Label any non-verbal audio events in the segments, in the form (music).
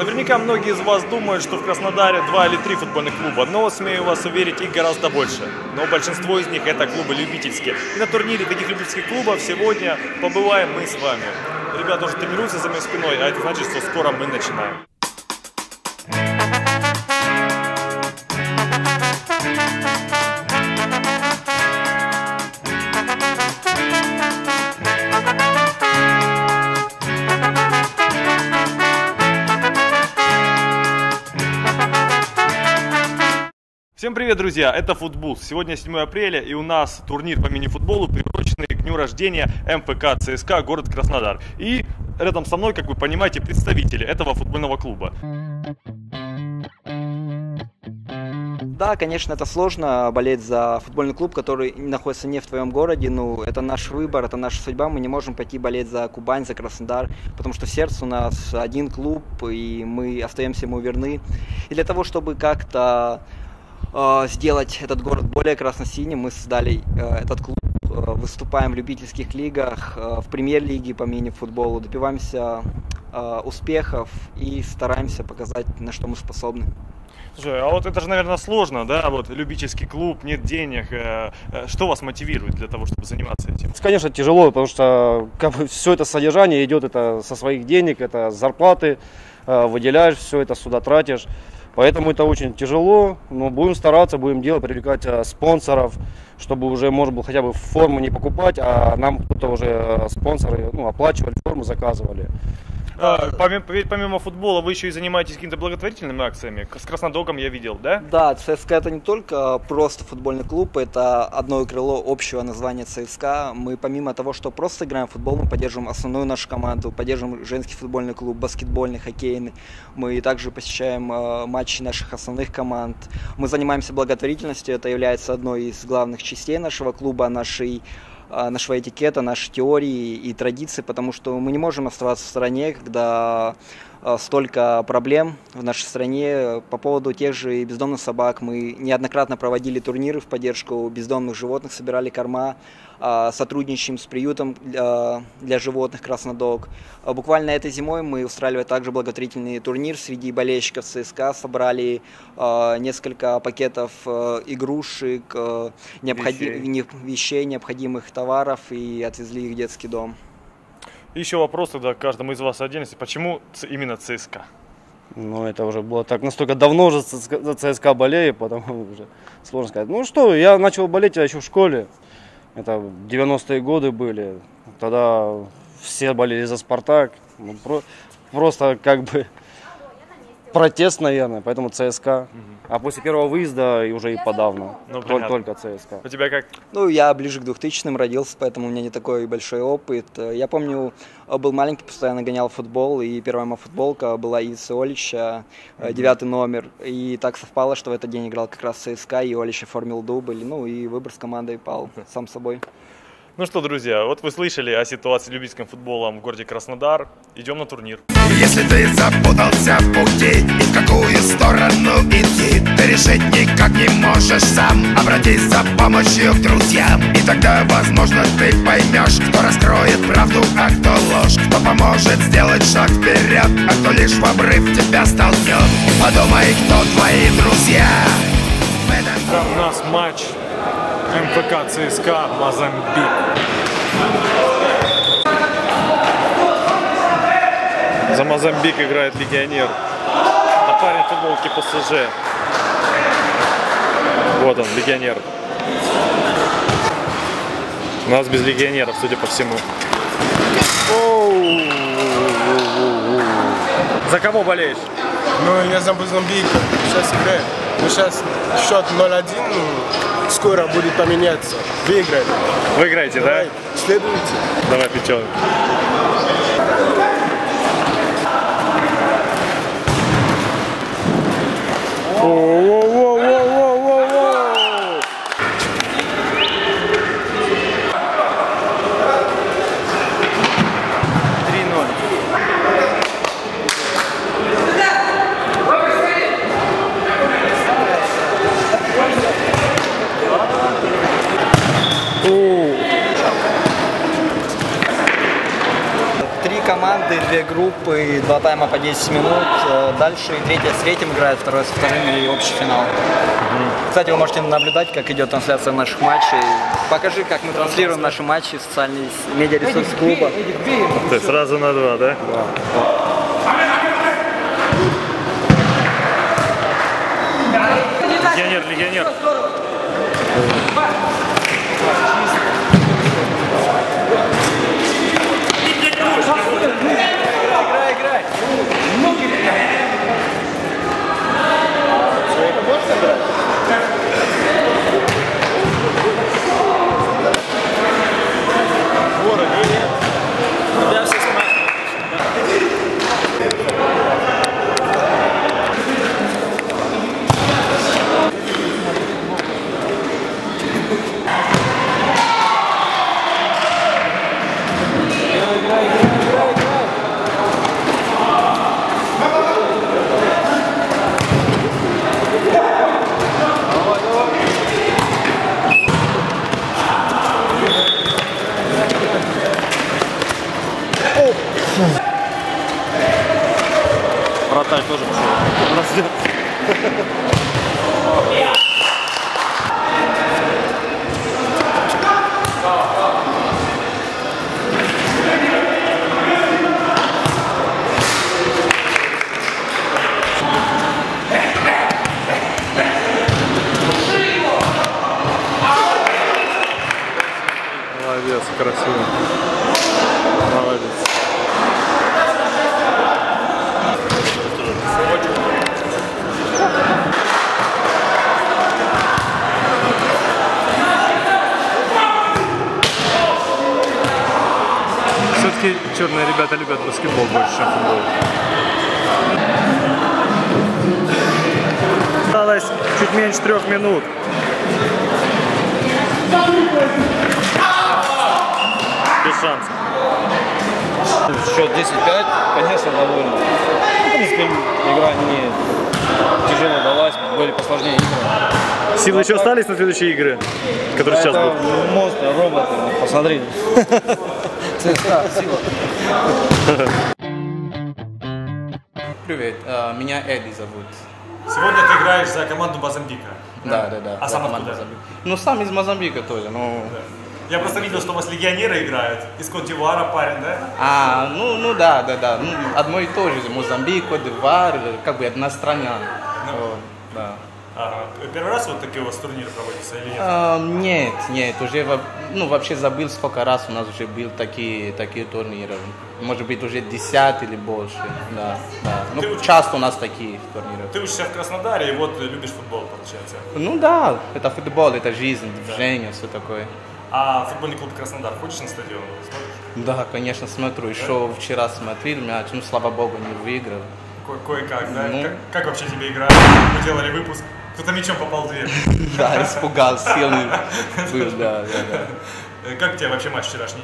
Наверняка многие из вас думают, что в Краснодаре два или три футбольных клуба, но смею вас уверить, их гораздо больше. Но большинство из них это клубы любительские. И на турнире таких любительских клубов сегодня побываем мы с вами. Ребята уже тренируются за моей спиной, а это значит, что скоро мы начинаем. Всем привет, друзья! Это Футбул. Сегодня 7 апреля, и у нас турнир по мини-футболу, приуроченный к дню рождения МФК ЦСКА город Краснодар. И рядом со мной, как вы понимаете, представители этого футбольного клуба. Да, конечно, это сложно болеть за футбольный клуб, который находится не в твоем городе. Ну, это наш выбор, это наша судьба. Мы не можем пойти болеть за Кубань, за Краснодар, потому что в сердце у нас один клуб, и мы остаемся ему верны. И для того, чтобы как-то э, сделать этот город более красно-синим, мы создали э, этот клуб, э, выступаем в любительских лигах, э, в премьер-лиге по мини-футболу, добиваемся э, успехов и стараемся показать, на что мы способны. Слушай, а вот это же, наверное, сложно, да? Вот любительский клуб, нет денег. Э, э, что вас мотивирует для того, чтобы заниматься этим? Конечно, тяжело, потому что как бы, все это содержание идет это со своих денег, это зарплаты, э, выделяешь все это, сюда тратишь. Поэтому это очень тяжело, но будем стараться, будем делать, привлекать э, спонсоров, чтобы уже можно было хотя бы форму не покупать, а нам кто-то уже э, спонсоры ну, оплачивали форму, заказывали. А, помимо, помимо футбола вы еще и занимаетесь какими-то благотворительными акциями. С Краснодогом я видел, да? Да, ЦСКА это не только просто футбольный клуб, это одно крыло общего названия ЦСКА. Мы помимо того, что просто играем в футбол, мы поддерживаем основную нашу команду, поддерживаем женский футбольный клуб, баскетбольный, хоккейный. Мы также посещаем э, матчи наших основных команд. Мы занимаемся благотворительностью, это является одной из главных частей нашего клуба, нашей а, нашего этикета, нашей теории и традиции, потому что мы не можем оставаться в стороне, когда а, столько проблем в нашей стране по поводу тех же бездомных собак. Мы неоднократно проводили турниры в поддержку бездомных животных, собирали корма, а, сотрудничаем с приютом для, животных Краснодок. Буквально этой зимой мы устраивали также благотворительный турнир среди болельщиков ЦСКА, собрали несколько пакетов игрушек, вещей. вещей, необходимых товаров и отвезли их в детский дом. Еще вопрос тогда каждому из вас отдельности. Почему именно ЦСКА? Ну, это уже было так настолько давно уже за ЦСКА болею, потому (laughs) уже сложно сказать. Ну что, я начал болеть еще в школе. Это 90-е годы были. Тогда все болели за Спартак. Ну, про, просто как бы протест, наверное, поэтому ЦСКА. Угу. А после первого выезда и уже и подавно. Ну, только, только ЦСКА. У тебя как? Ну, я ближе к 2000-м родился, поэтому у меня не такой большой опыт. Я помню, был маленький, постоянно гонял футбол, и первая моя футболка была из Олича, mm-hmm. девятый номер. И так совпало, что в этот день играл как раз ЦСКА, и Олич оформил дубль, ну и выбор с командой пал (laughs) сам собой. Ну что, друзья, вот вы слышали о ситуации любительским футболом в городе Краснодар. Идем на турнир. Если ты запутался в пути и в какую сторону идти, ты решить никак не можешь сам. Обратись за помощью к друзьям, и тогда, возможно, ты поймешь, кто раскроет правду, а кто ложь, кто поможет сделать шаг вперед, а кто лишь в обрыв тебя столкнет. Подумай, кто твои друзья. Там у нас матч МФК ЦСКА Мозамбик. За Мозамбик играет легионер. На парень футболки ПСЖ. Вот он, легионер. У нас без легионеров, судя по всему. За кого болеешь? Ну, я за Мозамбик. Сейчас играю. Ну, сейчас счет 0-1 скоро будет поменяться. Выиграем. Выиграете, Давай, да? Следуйте. Давай, Oh, oh, oh. 10 минут. Э, Дальше и третья с третьим играет, второй со вторым и общий финал. Кстати, вы можете наблюдать, как идет трансляция наших матчей. Покажи, как мы транслируем наши матчи в социальные с- медиаресурсы клуба. Ты сразу на два, да? Легионер, легионер. Вратарь тоже пошел. Раздел. Молодец, красиво. Молодец. Все-таки черные ребята любят баскетбол больше, чем футбол. Осталось чуть меньше трех минут. Без шансов. Счет 10-5, конечно, довольно. Принципе, игра не тяжело далась, были посложнее игры. Силы еще остались на следующие игры, которые сейчас Это будут? монстры, роботы, посмотри. ЦСКА, сила. Привет, э, меня Эдди зовут. Сегодня ты играешь за команду Базамбика. Да, да, да. А сам команда откуда? Мозамбика. Ну, сам из Мозамбика тоже, ну... Я просто видел, что у вас легионеры играют. Из Кот-Дивуара парень, да? А, ну, ну да, да, да. Ну, одно и то же. Мозамбик, Кодивар, как бы одна страна. Вот, да. Ага. Первый раз вот такие у вас турниры проводятся или нет? А, нет, нет, уже ну, вообще забыл, сколько раз у нас уже был такие, такие турниры. Может быть, уже 10 или больше. Да, да. Ты Ну, уч- часто у нас такие турниры. Ты учишься в Краснодаре и вот любишь футбол, получается. Ну да, это футбол, это жизнь, движение, все такое. А футбольный клуб Краснодар ходишь на стадион? Смотришь? Да, конечно, смотрю. Еще вчера смотрел мяч, ну, слава богу, не выиграл. Ко- Кое-как, да? Ну. Как, как вообще тебе игра? Мы делали выпуск. Кто-то мячом попал в дверь. (laughs) Да, испугался, сильный (laughs) был, да, да, да. Э, Как тебе вообще матч вчерашний?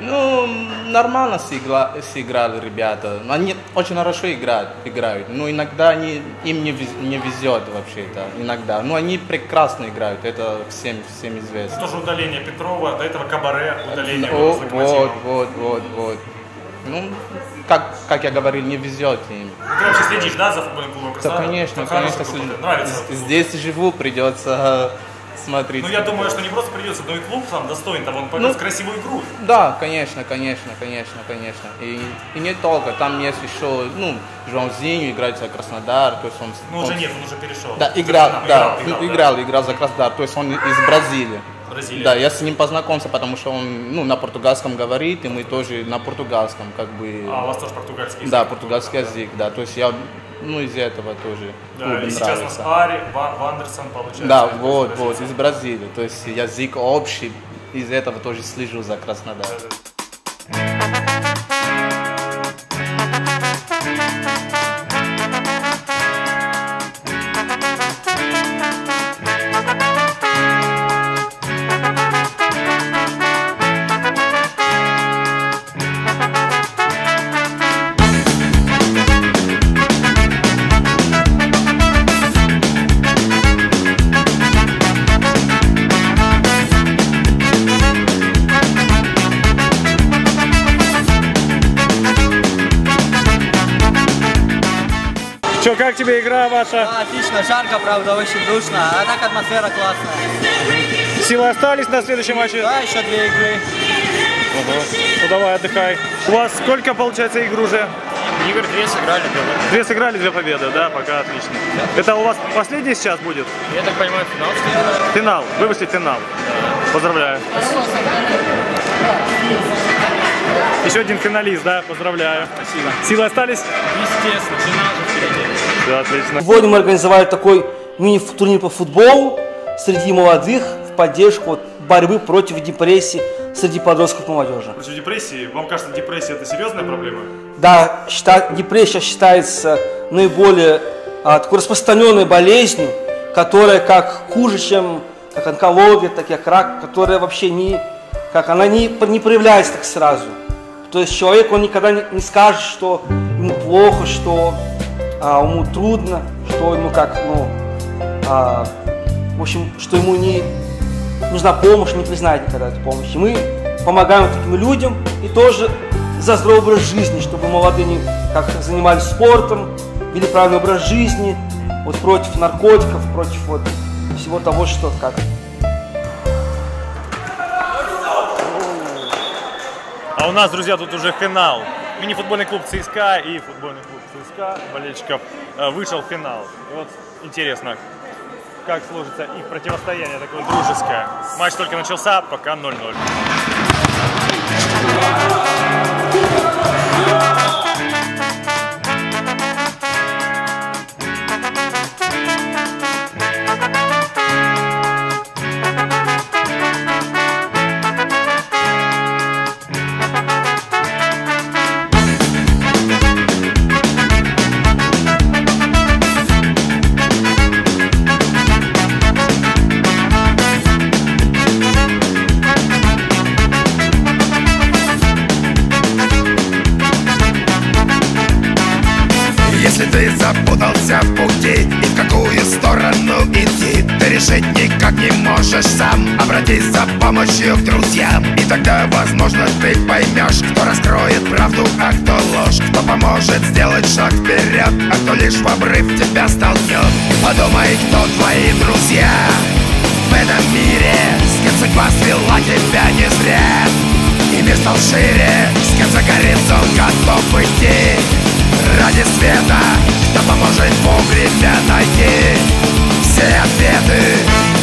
Ну, нормально сыгла- сыграли ребята. Они очень хорошо играют, играют. но иногда они, им не, вез- не везет вообще-то, иногда. Но они прекрасно играют, это всем, всем известно. Тоже удаление Петрова, до этого Кабаре, удаление О, было вот, вот, вот, вот. Ну, как, как я говорил, не везет им. Ну, Ты вообще следишь, да, за футбольным клубом Да, конечно, конечно. Нравится? Здесь живу, придется смотреть. Ну, я думаю, что не просто придется, но и клуб сам достоин того, он показывает красивую игру. Да, конечно, конечно, конечно, конечно. И, и не только, там есть еще, ну, Жуанзинho играет за Краснодар, то есть он... Ну, он- уже нет, он уже перешел. Да, играл, да, играл, ну, играл, играл, играл за Краснодар, то есть он из Бразилии. Бразилия. Да, я с ним познакомился, потому что он, ну, на португальском говорит, и мы тоже на португальском, как бы... А, у вас тоже португальский язык. Да, португальский язык, да, то есть я, ну, из этого тоже Да, и сейчас у нравится. нас Ари, Ва- Вандерсон, получается. Да, вот, вот, из Бразилии. То есть язык общий, из этого тоже слежу за Краснодар. Что, как тебе игра ваша? Отлично, жарко, правда, очень душно, а так атмосфера классная. Силы остались на следующем матче? Да, еще две игры. Ну давай, отдыхай. У вас сколько, получается, игр уже? Игр две сыграли, да. Две сыграли, две победы, да? Пока отлично. Это у вас последний сейчас будет? Я так понимаю, финал. Финал. Вы вышли в финал. Поздравляю. Еще один финалист, да? Поздравляю. Спасибо. Силы остались? Естественно, финал же впереди. Все, отлично. Сегодня мы организовали такой мини-турнир по футболу среди молодых в поддержку вот борьбы против депрессии среди подростков и молодежи. Против депрессии. Вам кажется, депрессия это серьезная проблема? Да, счита- депрессия считается наиболее а, такой распространенной болезнью, которая как хуже, чем как онкология, так и как рак, которая вообще не, как она не, не проявляется так сразу. То есть человек, он никогда не, скажет, что ему плохо, что а, ему трудно, что ему как, ну, а, в общем, что ему не нужна помощь, не признает никогда эту помощь. И мы помогаем таким людям и тоже за здоровый образ жизни, чтобы молодые не как занимались спортом, вели правильный образ жизни, вот против наркотиков, против вот всего того, что как А у нас, друзья, тут уже финал. Мини-футбольный клуб ЦСКА и футбольный клуб ЦСКА болельщиков э, вышел в финал. И вот интересно, как сложится их противостояние такое дружеское. Матч только начался, пока 0-0. Тогда, возможно, ты поймешь Кто раскроет правду, а кто ложь. Кто поможет сделать шаг вперед А кто лишь в обрыв тебя столкнет Подумай, кто твои друзья В этом мире. С кем судьба свела тебя не зря. И мир стал шире С кем за горизонт готов идти Ради света, кто поможет вовремя найти Все ответы